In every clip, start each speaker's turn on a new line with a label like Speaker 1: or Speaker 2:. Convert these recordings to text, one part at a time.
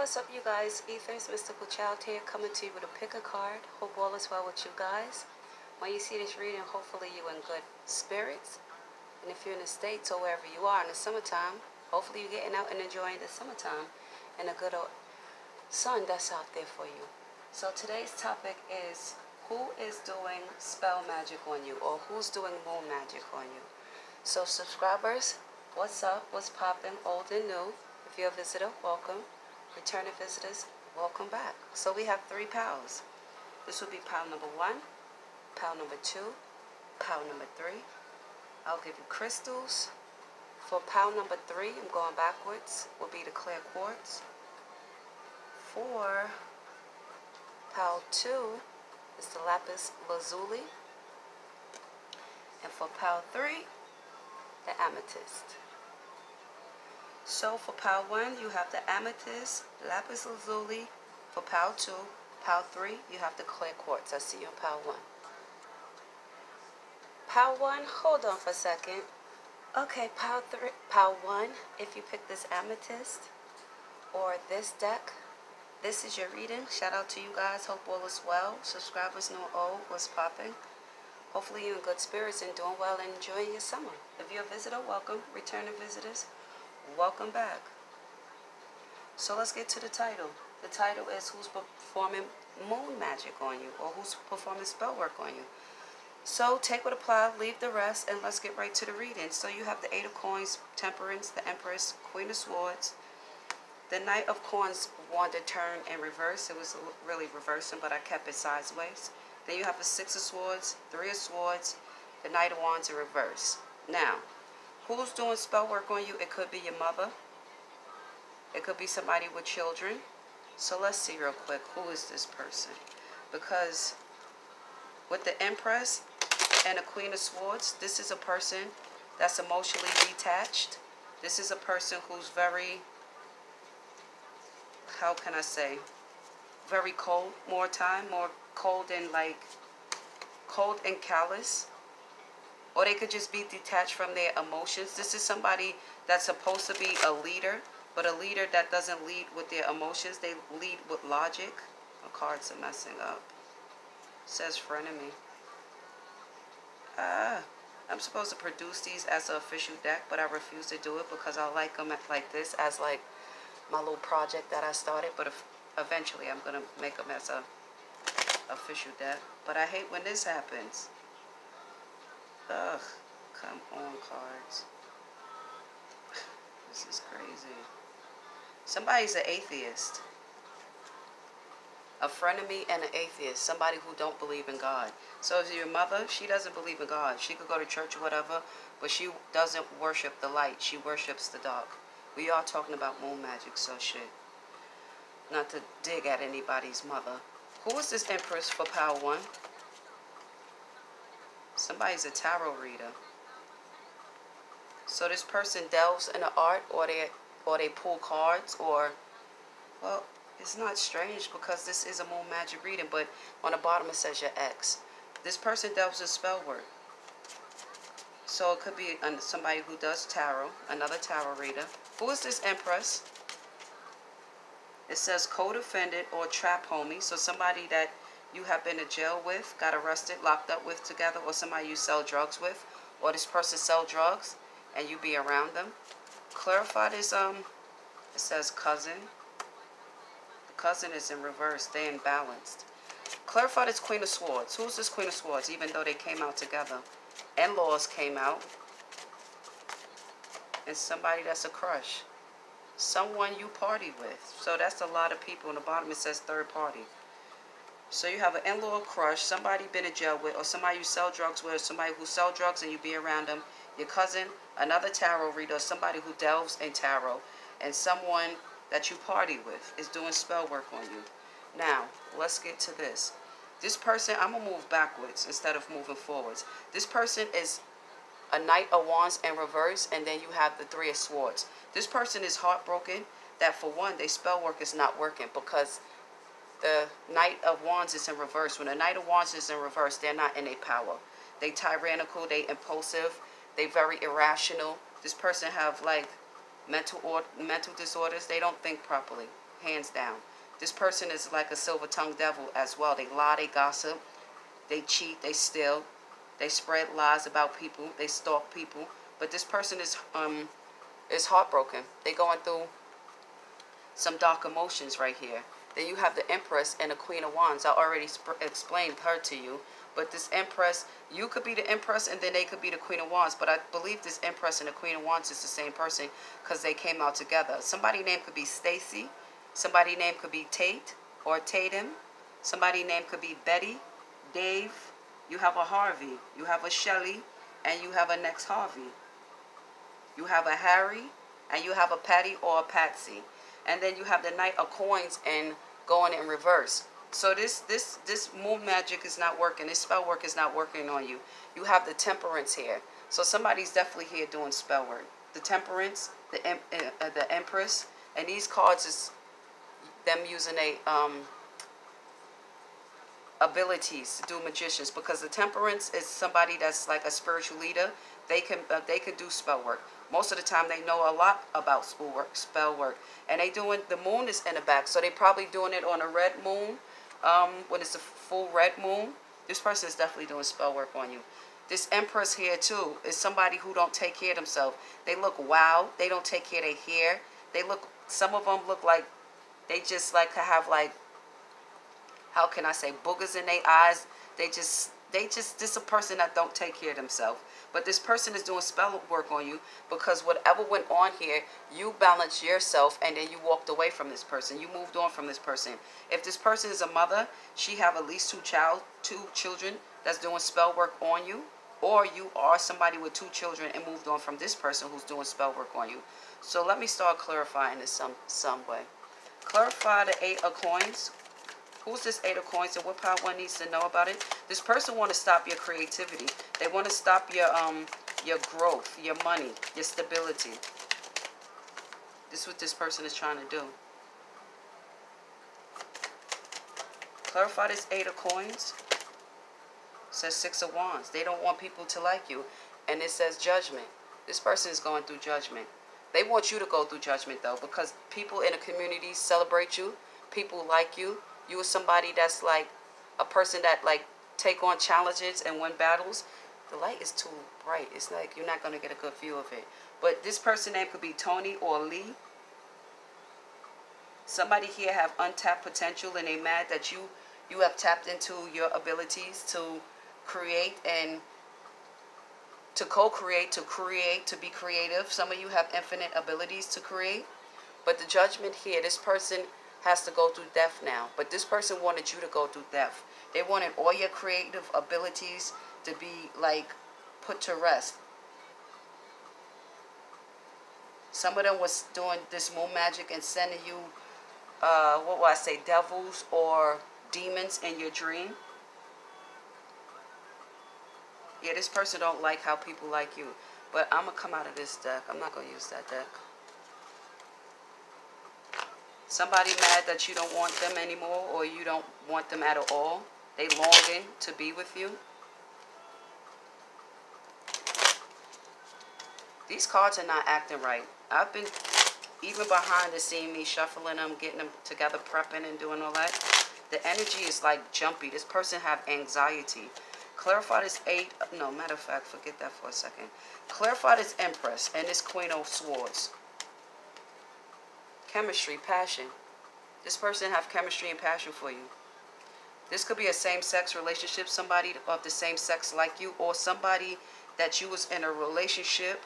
Speaker 1: What's up, you guys? Ethers, Mystical Child here, coming to you with a pick a card. Hope all is well with you guys. When you see this reading, hopefully you're in good spirits. And if you're in the States or wherever you are in the summertime, hopefully you're getting out and enjoying the summertime and a good old sun that's out there for you. So today's topic is who is doing spell magic on you or who's doing moon magic on you. So subscribers, what's up? What's popping? Old and new. If you're a visitor, welcome. Returning visitors, welcome back. So we have three pals. This will be pal number one, pal number two, pal number three. I'll give you crystals. For pal number three, I'm going backwards, will be the clear quartz. For pal two is the lapis lazuli. And for pal three, the amethyst. So for pile 1, you have the amethyst, lapis lazuli. For pile 2, pile 3, you have the clear quartz. I see you in pile 1. Pile 1, hold on for a second. Okay, pile 3, pile 1, if you pick this amethyst or this deck, this is your reading. Shout out to you guys. Hope all is well. Subscribers know all what's popping. Hopefully you're in good spirits and doing well and enjoying your summer. If you're a visitor, welcome. Returning visitors, welcome back. So let's get to the title. The title is Who's Performing Moon Magic on You or Who's Performing Spell Work on You. So take what apply, leave the rest, and let's get right to the reading. So you have the Eight of Coins, Temperance, the Empress, Queen of Swords. The Knight of Coins wanted to turn in reverse. It was really reversing, but I kept it sideways. Then you have the Six of Swords, Three of Swords, the Knight of Wands in reverse. Now, Who's doing spell work on you? It could be your mother. It could be somebody with children. So let's see real quick. Who is this person? Because with the Empress and the Queen of Swords, this is a person that's emotionally detached. This is a person who's very, how can I say, very cold more time, more cold and like, cold and callous or they could just be detached from their emotions. This is somebody that's supposed to be a leader, but a leader that doesn't lead with their emotions. They lead with logic. My cards are messing up. Says frenemy. Ah, I'm supposed to produce these as an official deck, but I refuse to do it because I like them like this as like my little project that I started. But eventually I'm going to make them as a official deck. But I hate when this happens. Ugh, come on, cards. This is crazy. Somebody's an atheist. A frenemy and an atheist. Somebody who don't believe in God. So your mother, she doesn't believe in God. She could go to church or whatever, but she doesn't worship the light. She worships the dark. We are talking about moon magic, so shit. Not to dig at anybody's mother. Who is this Empress for Power 1? Somebody's a tarot reader. So this person delves in the art or they or they pull cards or well, it's not strange because this is a moon magic reading, but on the bottom it says your ex. This person delves in spell work. So it could be somebody who does tarot, another tarot reader. Who is this Empress? It says co-defendant or trap homie. So somebody that you have been in jail with, got arrested, locked up with together, or somebody you sell drugs with, or this person sell drugs and you be around them. Clarify this, um, it says cousin. The cousin is in reverse, they imbalanced. Clarify this Queen of Swords. Who's this Queen of Swords, even though they came out together? And laws came out. And somebody that's a crush. Someone you party with. So that's a lot of people. In the bottom it says third party. So you have an in-law crush, somebody been in jail with, or somebody you sell drugs with, or somebody who sell drugs and you be around them, your cousin, another tarot reader, somebody who delves in tarot, and someone that you party with is doing spell work on you. Now, let's get to this. This person, I'm going to move backwards instead of moving forwards. This person is a Knight of Wands in reverse, and then you have the Three of Swords. This person is heartbroken that for one, their spell work is not working because the Knight of Wands is in reverse. When the Knight of Wands is in reverse, they're not in a power. They tyrannical, they impulsive, they very irrational. This person have like mental or mental disorders. They don't think properly. hands down. This person is like a silver tongued devil as well. They lie, they gossip, they cheat, they steal, they spread lies about people, they stalk people. But this person is um is heartbroken. They going through some dark emotions right here. Then you have the Empress and the Queen of Wands. I already explained her to you. But this Empress, you could be the Empress and then they could be the Queen of Wands. But I believe this Empress and the Queen of Wands is the same person because they came out together. Somebody name could be Stacy. Somebody name could be Tate or Tatum. Somebody name could be Betty, Dave. You have a Harvey. You have a Shelly. And you have a next Harvey. You have a Harry. And you have a Patty or a Patsy and then you have the knight of coins and going in reverse. So this this this moon magic is not working. This spell work is not working on you. You have the temperance here. So somebody's definitely here doing spell work. The temperance the uh, the empress and these cards is them using a um abilities to do magicians because the temperance is somebody that's like a spiritual leader. They can uh, they can do spell work most of the time they know a lot about spell work, spell work. And they doing, the moon is in the back, so they probably doing it on a red moon, um, when it's a full red moon. This person is definitely doing spell work on you. This empress here too is somebody who don't take care of themselves. They look wild. They don't take care of their hair. They look, some of them look like, they just like to have like, how can I say, boogers in their eyes. They just, they just, this is a person that don't take care of themselves. But this person is doing spell work on you because whatever went on here, you balanced yourself and then you walked away from this person. You moved on from this person. If this person is a mother, she have at least two child, two children that's doing spell work on you. Or you are somebody with two children and moved on from this person who's doing spell work on you. So let me start clarifying this some, some way. Clarify the eight of coins. Who's this Eight of Coins and what power one needs to know about it? This person want to stop your creativity. They want to stop your um your growth, your money, your stability. This is what this person is trying to do. Clarify this Eight of Coins. It says Six of Wands. They don't want people to like you. And it says judgment. This person is going through judgment. They want you to go through judgment though because people in a community celebrate you. People like you you are somebody that's like a person that like take on challenges and win battles, the light is too bright. It's like you're not going to get a good view of it. But this person name could be Tony or Lee. Somebody here have untapped potential and they mad that you you have tapped into your abilities to create and to co-create, to create, to be creative. Some of you have infinite abilities to create. But the judgment here, this person has to go through death now. But this person wanted you to go through death. They wanted all your creative abilities to be like put to rest. Some of them was doing this moon magic and sending you, uh, what will I say, devils or demons in your dream. Yeah, this person don't like how people like you. But I'm going to come out of this deck. I'm not going to use that deck. Somebody mad that you don't want them anymore or you don't want them at all. They longing to be with you. These cards are not acting right. I've been, even behind the scene, me shuffling them, getting them together, prepping and doing all that. The energy is like jumpy. This person have anxiety. Clarify this eight, no, matter of fact, forget that for a second. Clarify this Empress and this Queen of Swords chemistry, passion. This person have chemistry and passion for you. This could be a same-sex relationship, somebody of the same sex like you, or somebody that you was in a relationship.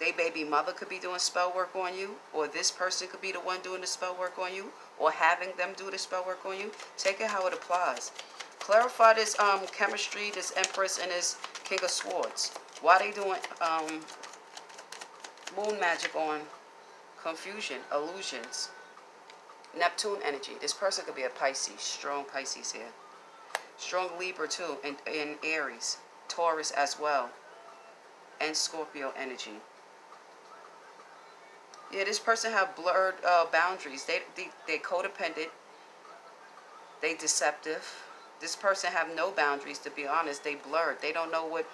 Speaker 1: They baby mother could be doing spell work on you, or this person could be the one doing the spell work on you, or having them do the spell work on you. Take it how it applies. Clarify this um, chemistry, this Empress and this King of Swords. Why they doing um, moon magic on confusion, illusions. Neptune energy. This person could be a Pisces, strong Pisces here. Strong Libra too, and in Aries, Taurus as well, and Scorpio energy. Yeah, this person have blurred uh, boundaries. They, they, they codependent. They deceptive. This person have no boundaries, to be honest. They blurred. They don't know what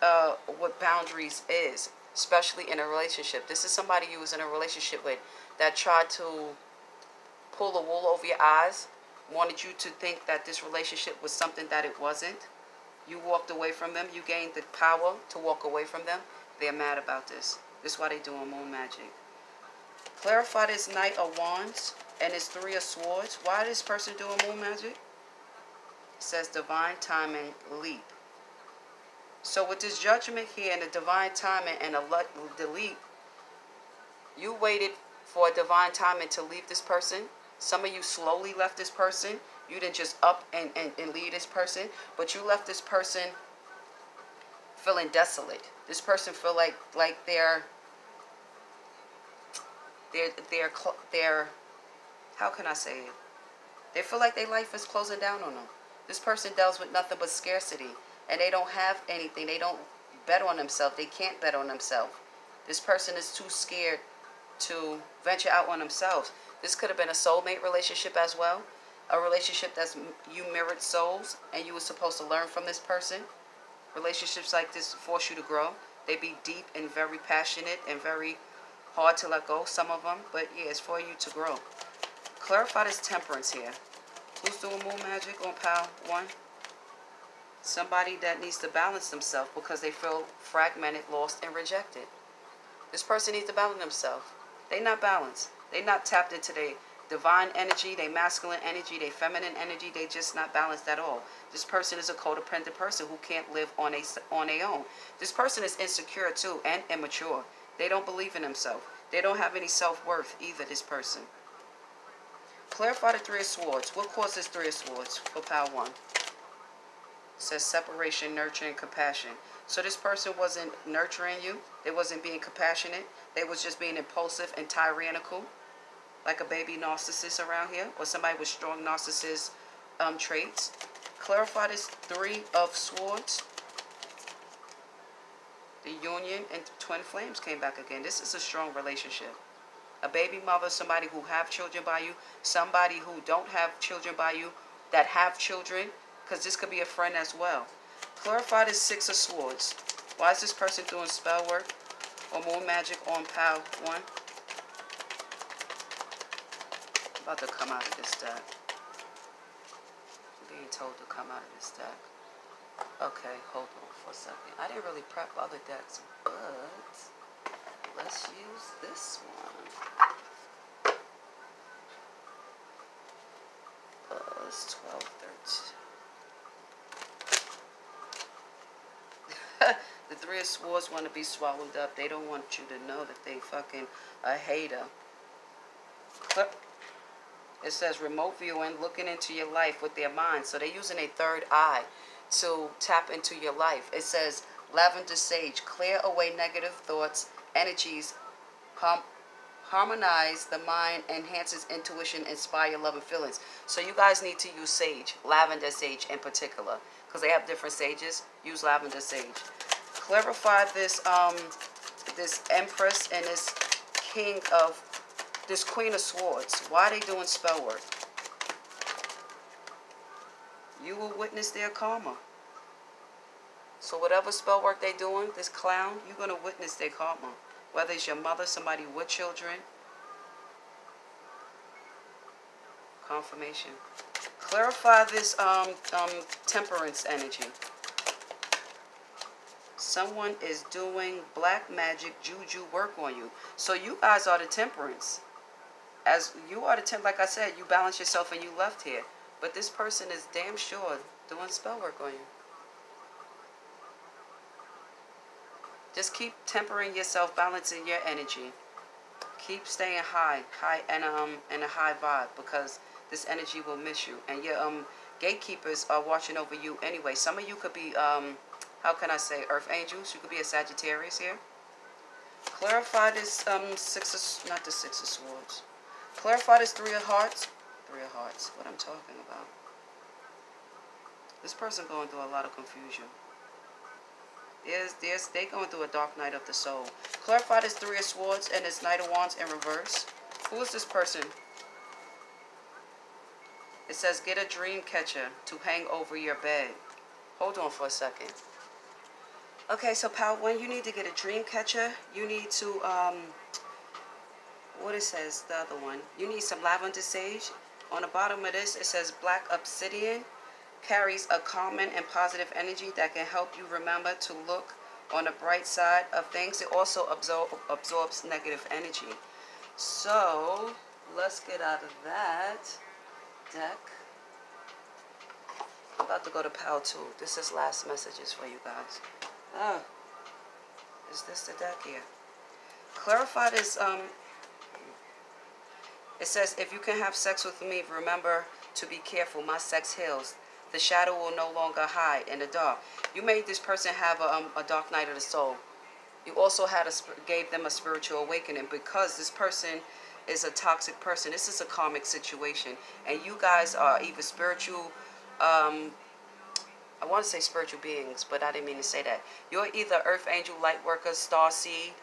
Speaker 1: uh, what boundaries is especially in a relationship. This is somebody you was in a relationship with that tried to pull the wool over your eyes, wanted you to think that this relationship was something that it wasn't. You walked away from them. You gained the power to walk away from them. They're mad about this. This is why they doing moon magic. Clarify this Knight of Wands and this Three of Swords. Why this person doing moon magic? It says divine timing leap. So with this judgment here and the divine timing and a delete, you waited for a divine timing to leave this person. Some of you slowly left this person. You didn't just up and, and, and leave this person, but you left this person feeling desolate. This person feel like like they're they're they're they're how can I say it? They feel like their life is closing down on them. This person deals with nothing but scarcity and they don't have anything. They don't bet on themselves. They can't bet on themselves. This person is too scared to venture out on themselves. This could have been a soulmate relationship as well. A relationship that's you mirrored souls and you were supposed to learn from this person. Relationships like this force you to grow. They be deep and very passionate and very hard to let go, some of them. But yeah, it's for you to grow. Clarify this temperance here. Who's doing moon magic on pile one? Somebody that needs to balance themselves because they feel fragmented, lost, and rejected. This person needs to balance themselves. They're not balanced. They're not tapped into their divine energy, their masculine energy, their feminine energy. They're just not balanced at all. This person is a codependent person who can't live on a on their own. This person is insecure too and immature. They don't believe in themselves. They don't have any self-worth either, this person. Clarify the Three of Swords. What causes Three of Swords for Power 1? Says separation, nurturing, compassion. So this person wasn't nurturing you. They wasn't being compassionate. They was just being impulsive and tyrannical, like a baby narcissist around here, or somebody with strong narcissist um, traits. Clarify this three of swords. The union and twin flames came back again. This is a strong relationship. A baby mother, somebody who have children by you, somebody who don't have children by you, that have children, because this could be a friend as well. Clarify this Six of Swords. Why is this person doing spell work or more magic on 1? I'm about to come out of this deck. Being told to come out of this deck. Okay, hold on for a second. I didn't really prep other decks, but let's use this one. Uh, Plus 12, 13. the Three of Swords want to be swallowed up. They don't want you to know that they fucking a hater. It says remote viewing, looking into your life with their mind. So they're using a third eye to tap into your life. It says lavender sage, clear away negative thoughts, energies, harmonize the mind, enhances intuition, inspire love and feelings. So you guys need to use sage, lavender sage in particular because they have different sages. Use lavender sage. Clarify this um this empress and this king of this queen of swords. Why are they doing spell work? You will witness their karma. So whatever spell work they're doing, this clown, you're going to witness their karma. Whether it's your mother, somebody with children. Confirmation. Clarify this um, um, temperance energy. Someone is doing black magic juju work on you. So you guys are the temperance. As you are the temp, like I said, you balance yourself and you left here. But this person is damn sure doing spell work on you. Just keep tempering yourself, balancing your energy. Keep staying high, high and um and a high vibe because this energy will miss you. And your um, gatekeepers are watching over you anyway. Some of you could be, um, how can I say, earth angels. You could be a Sagittarius here. Clarify this um, six of, not the six of swords. Clarify this three of hearts. Three of hearts, what I'm talking about. This person going through a lot of confusion. There's, there's, they going through a dark night of the soul. Clarify this three of swords and this knight of wands in reverse. Who is this person? It says, get a dream catcher to hang over your bed. Hold on for a second. Okay, so pile one, you need to get a dream catcher. You need to, um, what it says, the other one. You need some lavender sage. On the bottom of this, it says black obsidian. Carries a calming and positive energy that can help you remember to look on the bright side of things. It also absorb, absorbs negative energy. So, let's get out of that deck. I'm about to go to pile two. This is last messages for you guys. Oh, is this the deck here? Clarify this. Um, it says, if you can have sex with me, remember to be careful. My sex heals. The shadow will no longer hide in the dark. You made this person have a, um, a dark night of the soul. You also had a gave them a spiritual awakening because this person is a toxic person. This is a karmic situation, and you guys are either spiritual um, I want to say spiritual beings, but I didn't mean to say that. You're either earth angel, light worker, star seed,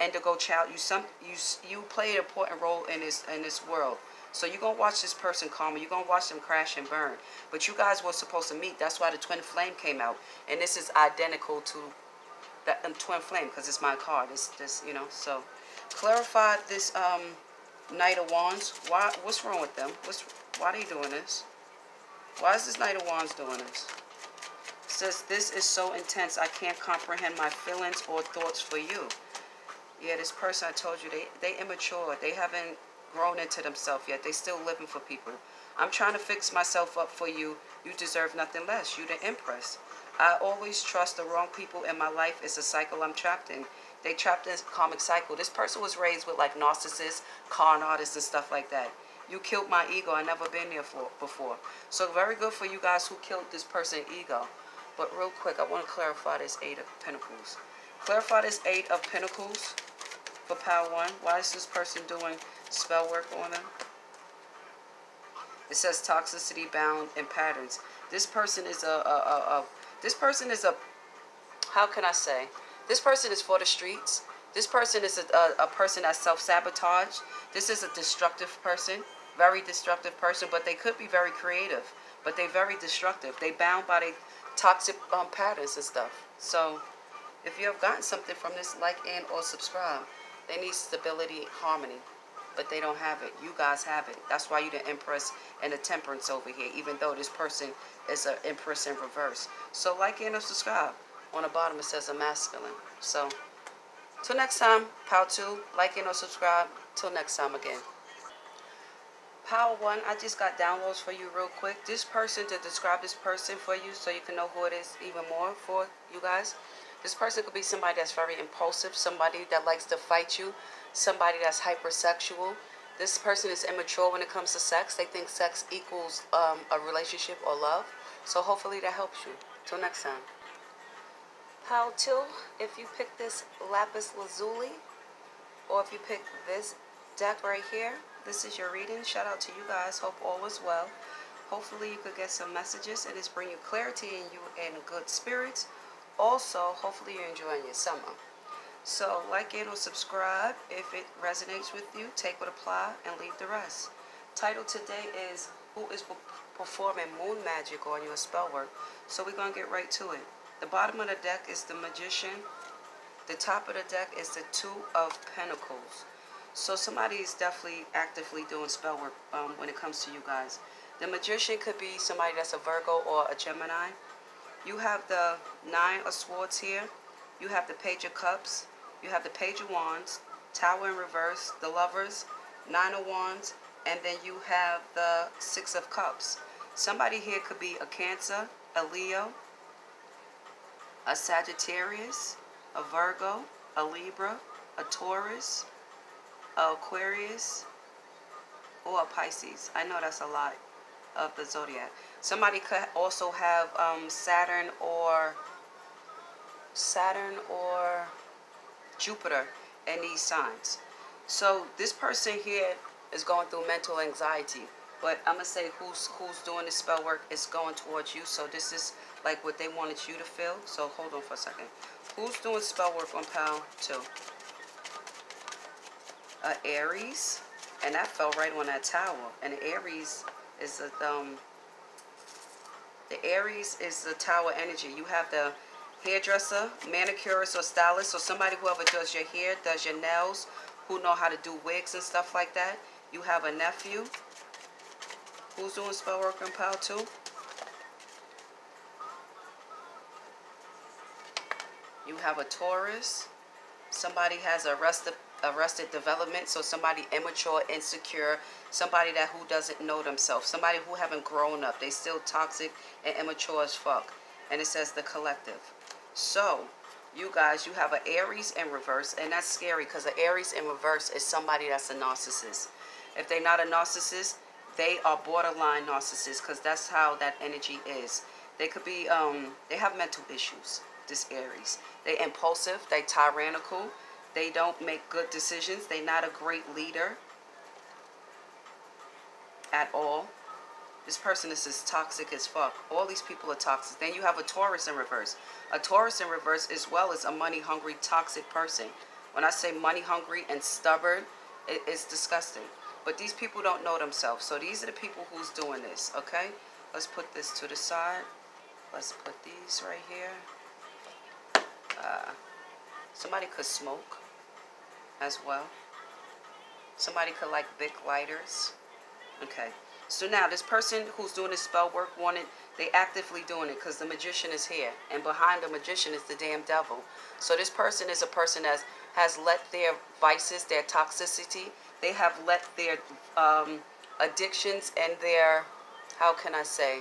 Speaker 1: indigo child. You some you you play an important role in this in this world. So you're gonna watch this person karma. You're gonna watch them crash and burn. But you guys were supposed to meet. That's why the twin flame came out, and this is identical to that um, twin flame because it's my card. It's this you know. So clarify this um, Knight of Wands. Why? What's wrong with them? What's why are they doing this? Why is this Knight of Wands doing this? says, this is so intense, I can't comprehend my feelings or thoughts for you. Yeah, this person, I told you, they, they immature. They haven't grown into themselves yet. They still living for people. I'm trying to fix myself up for you. You deserve nothing less. You the empress. I always trust the wrong people in my life. It's a cycle I'm trapped in. They trapped in a karmic cycle. This person was raised with like narcissists, con artists, and stuff like that. You killed my ego. I never been there for, before. So very good for you guys who killed this person ego. But real quick, I want to clarify this Eight of Pentacles. Clarify this Eight of Pentacles for Power 1. Why is this person doing spell work on them? It says toxicity bound in patterns. This person is a, a, a, a this person is a, how can I say? This person is for the streets. This person is a, a, a person that self-sabotage. This is a destructive person, very destructive person, but they could be very creative. But they're very destructive. They bound by the toxic um, patterns and stuff. So if you have gotten something from this, like and or subscribe. They need stability, harmony, but they don't have it. You guys have it. That's why you're the Empress and the Temperance over here, even though this person is an Empress in reverse. So like and or subscribe. On the bottom it says a masculine. So till next time, power two, like and or subscribe. Till next time again. Power One, I just got downloads for you real quick. This person, to describe this person for you so you can know who it is even more for you guys. This person could be somebody that's very impulsive, somebody that likes to fight you, somebody that's hypersexual. This person is immature when it comes to sex. They think sex equals um, a relationship or love. So hopefully that helps you. Till next time. Pile 2, if you pick this Lapis Lazuli, or if you pick this deck right here, this is your reading. Shout out to you guys. Hope all is well. Hopefully you could get some messages and it's bring you clarity and you in good spirits. Also, hopefully you're enjoying your summer. So like it or subscribe if it resonates with you. Take what apply and leave the rest. Title today is Who is performing moon magic on your spell work? So we're going to get right to it. The bottom of the deck is the Magician. The top of the deck is the Two of Pentacles. So somebody is definitely actively doing spell work um, when it comes to you guys. The magician could be somebody that's a Virgo or a Gemini. You have the Nine of Swords here. You have the Page of Cups. You have the Page of Wands, Tower in reverse, the Lovers, Nine of Wands, and then you have the Six of Cups. Somebody here could be a Cancer, a Leo, a Sagittarius, a Virgo, a Libra, a Taurus, a Aquarius, or a Pisces. I know that's a lot of the zodiac. Somebody could also have um, Saturn or Saturn or Jupiter in these signs. So this person here is going through mental anxiety. But I'm going to say who's who's doing the spell work is going towards you. So this is like what they wanted you to feel. So hold on for a second. Who's doing spell work on Pal 2? a Aries, and that fell right on that tower. And Aries is the um, the Aries is the tower energy. You have the hairdresser, manicurist, or stylist, or somebody whoever does your hair, does your nails, who know how to do wigs and stuff like that. You have a nephew who's doing spell work and pile too. Have a Taurus. Somebody has arrested arrested development, so somebody immature, insecure, somebody that who doesn't know themselves, somebody who haven't grown up. They still toxic and immature as fuck. And it says the collective. So, you guys, you have an Aries in reverse, and that's scary because an Aries in reverse is somebody that's a narcissist. If they're not a narcissist, they are borderline narcissists because that's how that energy is. They could be, um, they have mental issues, this Aries. They impulsive, they tyrannical, they don't make good decisions, they're not a great leader at all. This person is as toxic as fuck. All these people are toxic. Then you have a Taurus in reverse. A Taurus in reverse as well as a money hungry, toxic person. When I say money hungry and stubborn, it, it's disgusting. But these people don't know themselves. So these are the people who's doing this, okay? Let's put this to the side. Let's put these right here. Uh, somebody could smoke as well. Somebody could like big lighters. Okay. So now this person who's doing this spell work wanted, they actively doing it because the magician is here. And behind the magician is the damn devil. So this person is a person that has let their vices, their toxicity, they have let their um, addictions and their, how can I say,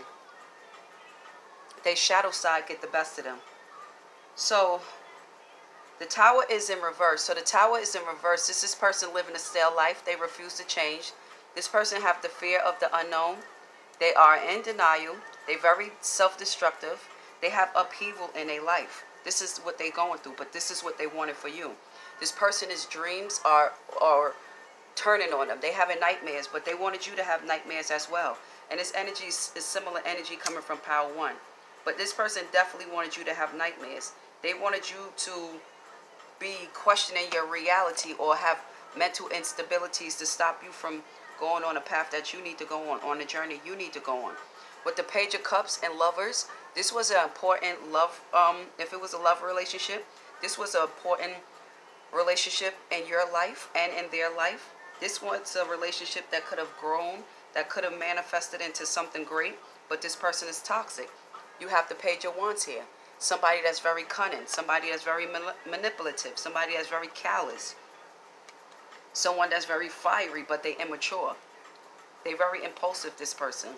Speaker 1: their shadow side get the best of them. So the tower is in reverse. So the tower is in reverse. This is person living a stale life. They refuse to change. This person have the fear of the unknown. They are in denial. They're very self-destructive. They have upheaval in their life. This is what they're going through, but this is what they wanted for you. This person's dreams are, are turning on them. They having nightmares, but they wanted you to have nightmares as well. And this energy is, similar energy coming from power one. But this person definitely wanted you to have nightmares. They wanted you to be questioning your reality or have mental instabilities to stop you from going on a path that you need to go on, on the journey you need to go on. With the Page of Cups and lovers, this was an important love, um, if it was a love relationship, this was an important relationship in your life and in their life. This was a relationship that could have grown, that could have manifested into something great, but this person is toxic. You have the Page of Wands here. Somebody that's very cunning, somebody that's very manipulative, somebody that's very callous, someone that's very fiery, but they immature. They're very impulsive, this person.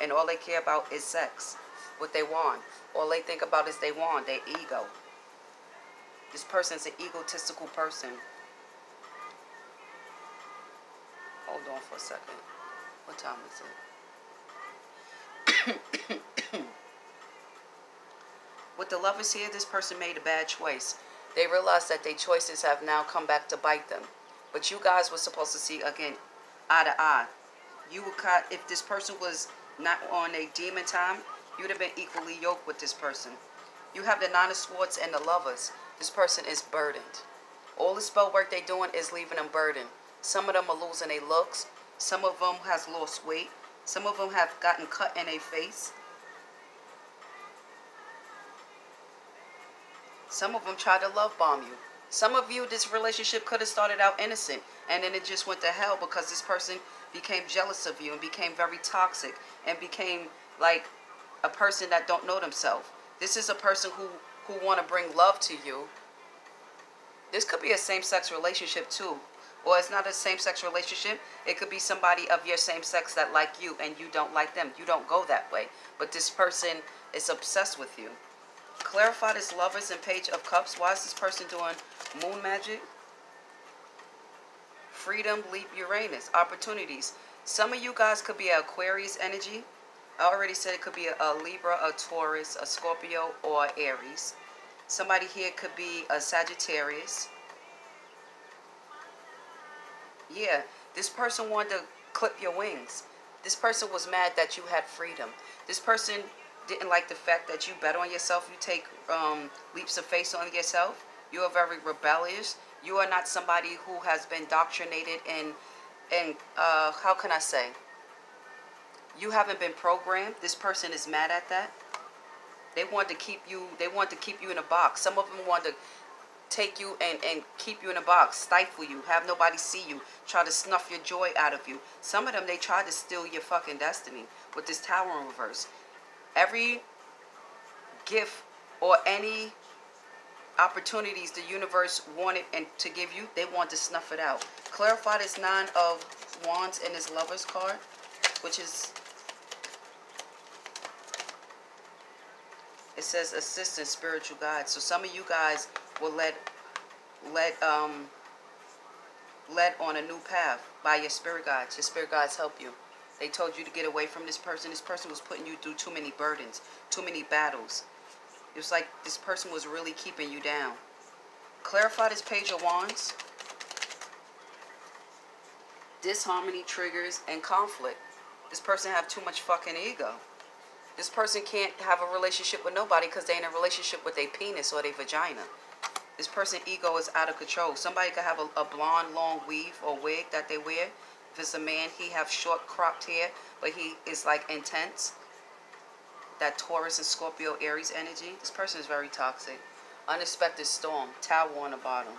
Speaker 1: And all they care about is sex, what they want. All they think about is they want, their ego. This person's an egotistical person. Hold on for a second. What time is it? With the lovers here, this person made a bad choice. They realize that their choices have now come back to bite them. But you guys were supposed to see, again, eye to eye. You would if this person was not on a demon time, you would have been equally yoked with this person. You have the Nine of Swords and the Lovers. This person is burdened. All the spell work they're doing is leaving them burdened. Some of them are losing their looks. Some of them has lost weight. Some of them have gotten cut in their face. Some of them tried to love bomb you. Some of you, this relationship could have started out innocent and then it just went to hell because this person became jealous of you and became very toxic and became like a person that don't know themselves. This is a person who, who want to bring love to you. This could be a same-sex relationship too. Or it's not a same-sex relationship. It could be somebody of your same sex that like you and you don't like them. You don't go that way. But this person is obsessed with you. Clarify this lovers and page of cups. Why is this person doing moon magic? Freedom, leap, Uranus, opportunities. Some of you guys could be Aquarius energy. I already said it could be a, a Libra, a Taurus, a Scorpio, or Aries. Somebody here could be a Sagittarius. Yeah, this person wanted to clip your wings. This person was mad that you had freedom. This person didn't like the fact that you bet on yourself, you take um, leaps of faith on yourself. You are very rebellious. You are not somebody who has been doctrinated in, in uh, how can I say? You haven't been programmed. This person is mad at that. They want to keep you. They want to keep you in a box. Some of them want to take you and, and keep you in a box, stifle you, have nobody see you, try to snuff your joy out of you. Some of them, they try to steal your fucking destiny with this tower in reverse. Every gift or any opportunities the universe wanted and to give you, they want to snuff it out. Clarify this nine of wands in this lover's card, which is it says assistant spiritual guide. So some of you guys will let let um led on a new path by your spirit guides. Your spirit guides help you. They told you to get away from this person. This person was putting you through too many burdens, too many battles. It was like this person was really keeping you down. Clarify this page of wands. Disharmony triggers and conflict. This person have too much fucking ego. This person can't have a relationship with nobody because they in a relationship with their penis or their vagina. This person ego is out of control. Somebody could have a, a blonde long weave or wig that they wear. If it's a man, he have short cropped hair, but he is like intense. That Taurus and Scorpio Aries energy. This person is very toxic. Unexpected storm. Tower on the bottom.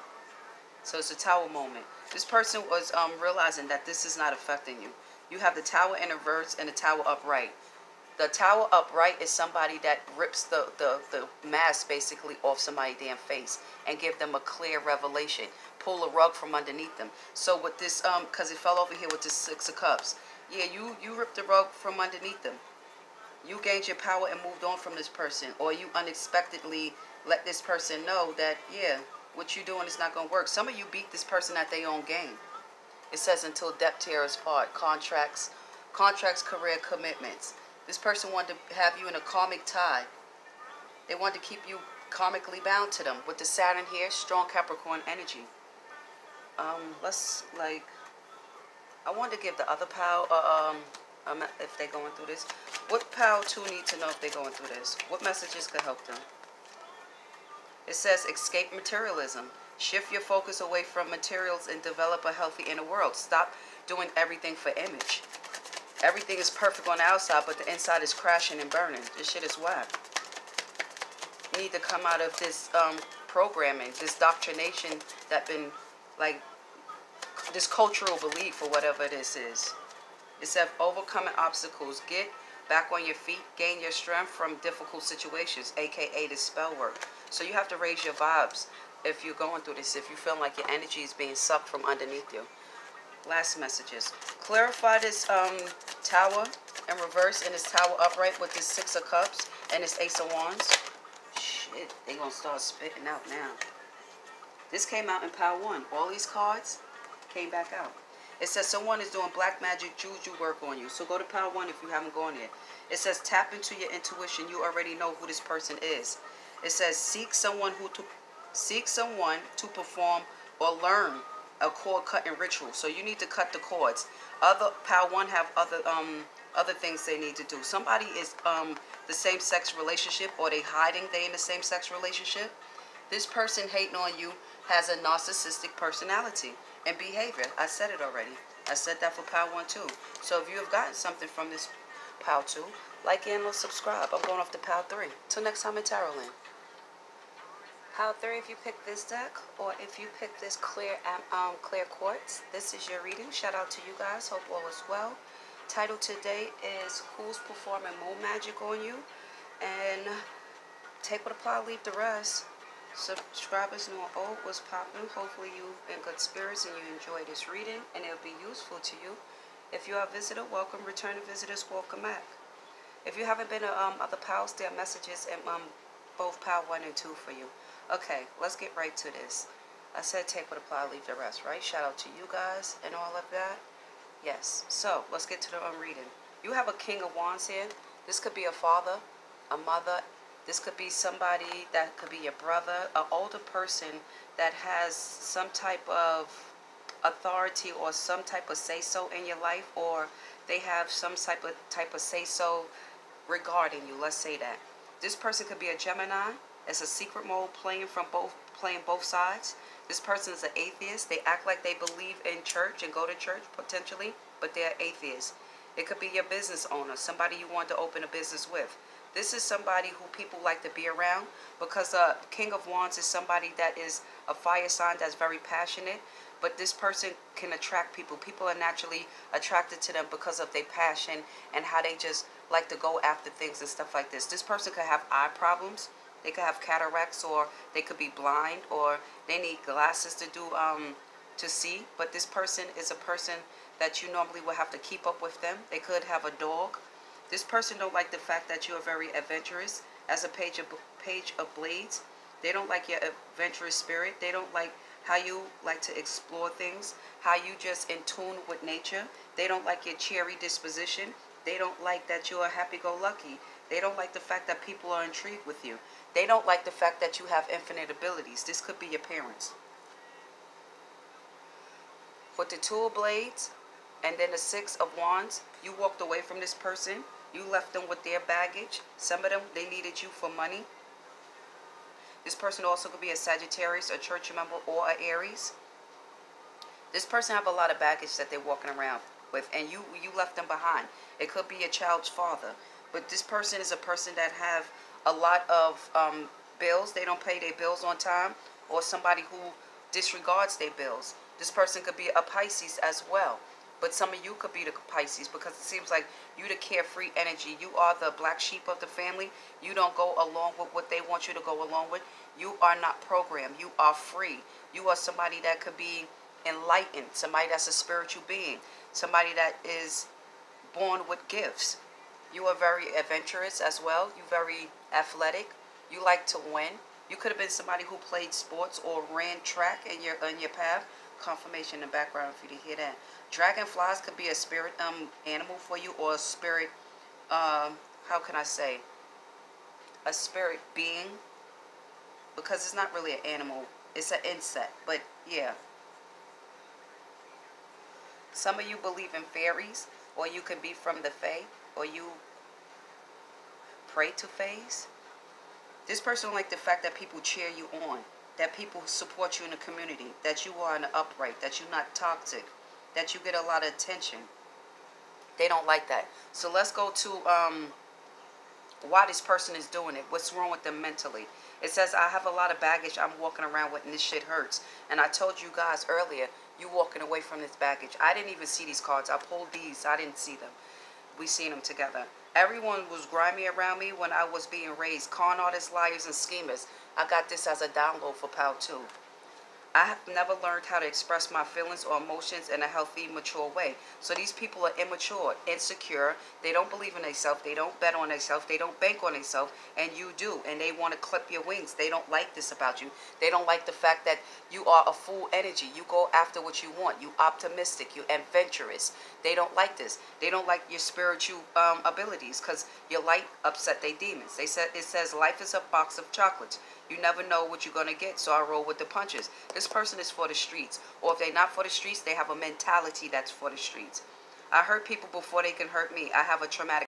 Speaker 1: So it's a tower moment. This person was um, realizing that this is not affecting you. You have the tower in reverse and the tower upright. The tower upright is somebody that rips the, the, the mask basically off somebody's damn face and give them a clear revelation. Pull a rug from underneath them. So with this, um, because it fell over here with this Six of Cups. Yeah, you, you ripped the rug from underneath them. You gained your power and moved on from this person. Or you unexpectedly let this person know that, yeah, what you're doing is not going to work. Some of you beat this person at their own game. It says until death tears apart. Contracts, contracts, career commitments. This person wanted to have you in a karmic tie. They wanted to keep you karmically bound to them. With the Saturn here, strong Capricorn energy. Um, let's like, I want to give the other pal, uh, um, if they're going through this. What pal two need to know if they're going through this? What messages could help them? It says escape materialism. Shift your focus away from materials and develop a healthy inner world. Stop doing everything for image. Everything is perfect on the outside, but the inside is crashing and burning. This shit is whack. You need to come out of this um, programming, this doctrination that been like this cultural belief or whatever this is. It says overcoming obstacles. Get back on your feet. Gain your strength from difficult situations, aka the spell work. So you have to raise your vibes if you're going through this. If you feel like your energy is being sucked from underneath you last messages. Clarify this um, tower in reverse and this tower upright with this six of cups and this ace of wands. Shit, they gonna start spitting out now. This came out in power one. All these cards came back out. It says someone is doing black magic juju work on you. So go to power one if you haven't gone there. It says tap into your intuition. You already know who this person is. It says seek someone who to seek someone to perform or learn a cord cutting ritual. So you need to cut the cords. Other Power One have other um other things they need to do. Somebody is um the same sex relationship or they hiding they in the same sex relationship. This person hating on you has a narcissistic personality and behavior. I said it already. I said that for Power One too. So if you have gotten something from this Power Two, like and or subscribe. I'm going off to Power Three. Till next time in Tarot Land. How three if you pick this deck or if you pick this clear um, clear quartz. This is your reading. Shout out to you guys. Hope all is well. Title today is Who's Performing Moon Magic on You? And take what apply, leave the rest. Subscribers new or old was popping. Hopefully you in good spirits and you enjoy this reading and it'll be useful to you. If you are a visitor, welcome. Returning visitors, welcome back. If you haven't been to um, other pals, there are messages in um, both pal 1 and 2 for you. Okay, let's get right to this. I said take what apply, leave the rest, right? Shout out to you guys and all of that. Yes. So, let's get to the um, reading. You have a King of Wands here. This could be a father, a mother. This could be somebody that could be your brother, an older person that has some type of authority or some type of say-so in your life or they have some type of type of say-so regarding you. Let's say that. This person could be a Gemini, it's a secret mode playing from both playing both sides. This person is an atheist. They act like they believe in church and go to church potentially, but they're atheists. It could be your business owner, somebody you want to open a business with. This is somebody who people like to be around because uh, King of Wands is somebody that is a fire sign that's very passionate. But this person can attract people. People are naturally attracted to them because of their passion and how they just like to go after things and stuff like this. This person could have eye problems. They could have cataracts or they could be blind or they need glasses to do um, to see. But this person is a person that you normally will have to keep up with them. They could have a dog. This person don't like the fact that you are very adventurous as a page of page of blades. They don't like your adventurous spirit. They don't like how you like to explore things, how you just in tune with nature. They don't like your cheery disposition. They don't like that you are happy-go-lucky. They don't like the fact that people are intrigued with you. They don't like the fact that you have infinite abilities. This could be your parents. With the two of blades and then the six of wands, you walked away from this person. You left them with their baggage. Some of them, they needed you for money. This person also could be a Sagittarius, a church member, or an Aries. This person have a lot of baggage that they're walking around with, and you you left them behind. It could be a child's father, but this person is a person that have a lot of um, bills. They don't pay their bills on time, or somebody who disregards their bills. This person could be a Pisces as well. But some of you could be the Pisces because it seems like you the carefree energy. You are the black sheep of the family. You don't go along with what they want you to go along with. You are not programmed. You are free. You are somebody that could be enlightened. Somebody that's a spiritual being. Somebody that is born with gifts. You are very adventurous as well. You very athletic. You like to win. You could have been somebody who played sports or ran track in your in your path. Confirmation in the background for you to hear that. Dragonflies could be a spirit um animal for you or a spirit um how can I say? A spirit being because it's not really an animal it's an insect but yeah. Some of you believe in fairies or you could be from the fae or you pray to fays this person like the fact that people cheer you on that people support you in the community that you are an upright that you're not toxic that you get a lot of attention. They don't like that. So let's go to um, why this person is doing it. What's wrong with them mentally? It says, I have a lot of baggage I'm walking around with and this shit hurts. And I told you guys earlier, you walking away from this baggage. I didn't even see these cards. I pulled these. I didn't see them. We seen them together. Everyone was grimy around me when I was being raised. Con artists, liars, and schemers. I got this as a download for pile 2. I have never learned how to express my feelings or emotions in a healthy, mature way. So these people are immature, insecure. They don't believe in themselves. They don't bet on themselves. They don't bank on themselves. And you do. And they want to clip your wings. They don't like this about you. They don't like the fact that you are a full energy. You go after what you want. You optimistic. You adventurous. They don't like this. They don't like your spiritual um, abilities because your light upset their demons. They said it says life is a box of chocolates. You never know what you're going to get, so I roll with the punches. This person is for the streets. Or if they're not for the streets, they have a mentality that's for the streets. I hurt people before they can hurt me. I have a traumatic